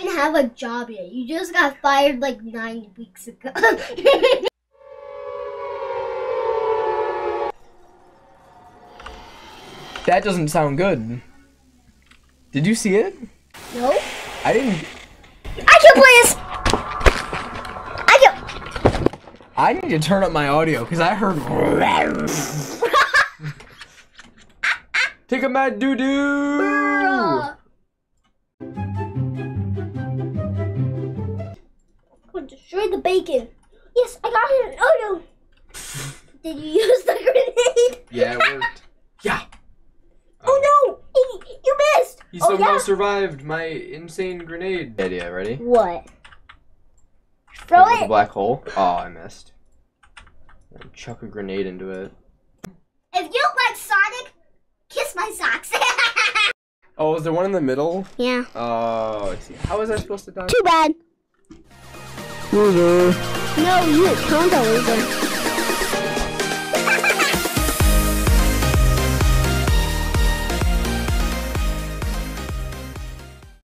even have a job yet. You just got fired like nine weeks ago. That doesn't sound good. Did you see it? no? I didn't. I can't play this! I can. I need to turn up my audio because I heard. Take a mad doo doo. Destroy the bacon. Yes, I got it. Oh no. Did you use the grenade? Yeah, it worked. yeah. Oh, oh no! Iggy, you missed! He oh, somehow yeah. survived my insane grenade. Idea, ready? What? Throw Into the black hole. Oh, I missed. And chuck a grenade into it. If you like Sonic, kiss my socks. Oh, is there one in the middle? yeah. Oh, I see. How was I supposed to die? Too bad. Loser. No, you count a loser.